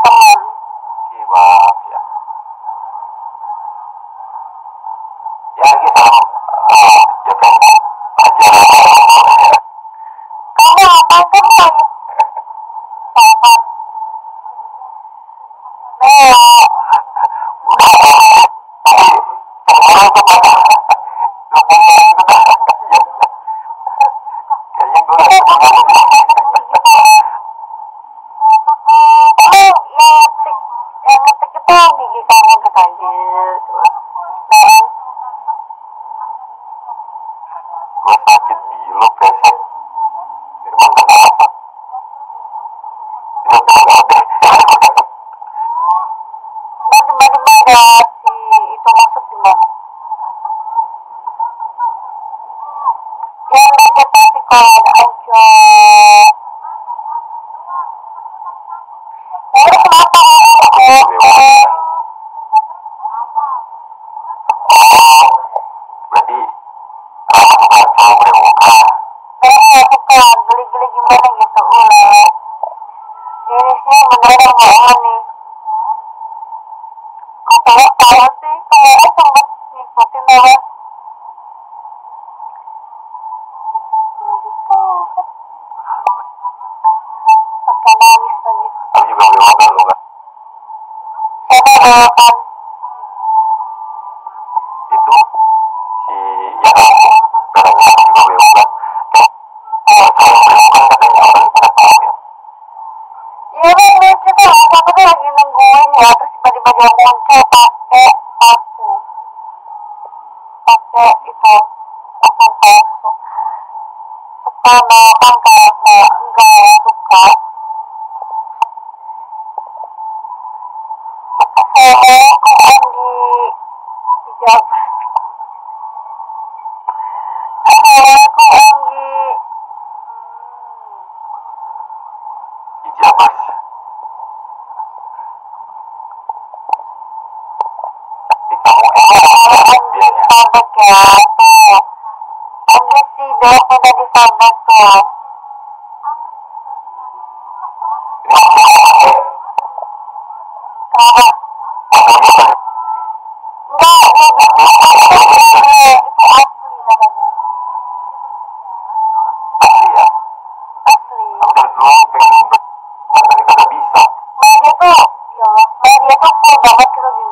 Kita berteman. Iya, ya. Ya ya kan aja. Kamu apa kan kasihan. Kayaknya gue ada si itu masuk gimana? Yang kita sih kalau ada aja. Suka geli-geli gimana gitu. Ini sih beneran nggak nih. Kok sih? Sempet ngikutin apa? Pakai nangis lagi. Aku juga loh kan. Saya Kan lucu tuh, aku lagi nungguin ya, terus tiba-tiba dia muncul pakai aku, pakai itu akun palsu. Suka makan karena enggak suka. Saya dijawab. Saya kok Andi. Biasanya. Sabak ya. Ada sih? Enggak, Nah, dia tuh, ya